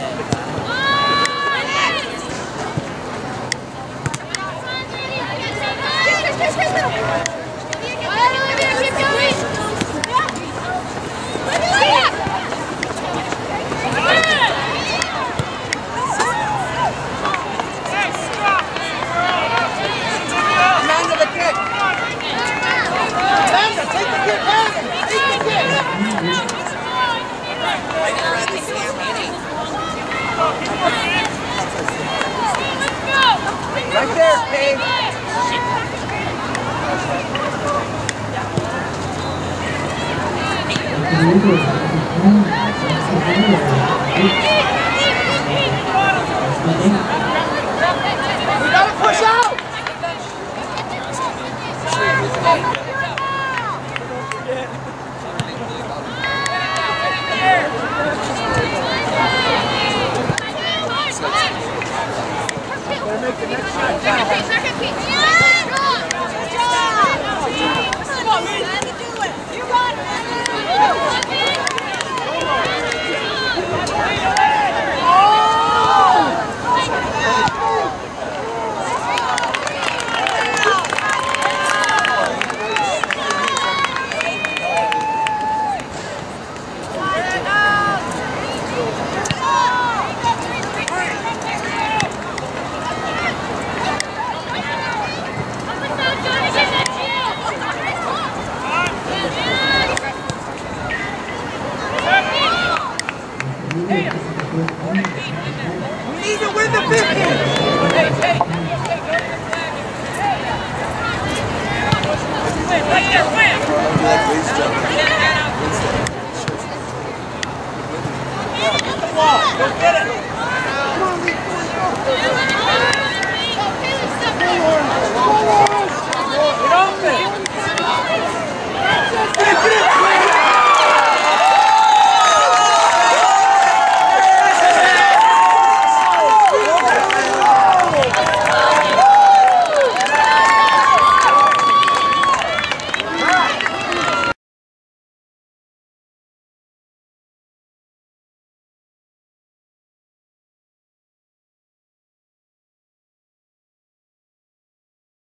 that. Uh, 너무 좋아요. right there, wham! Come on, get it!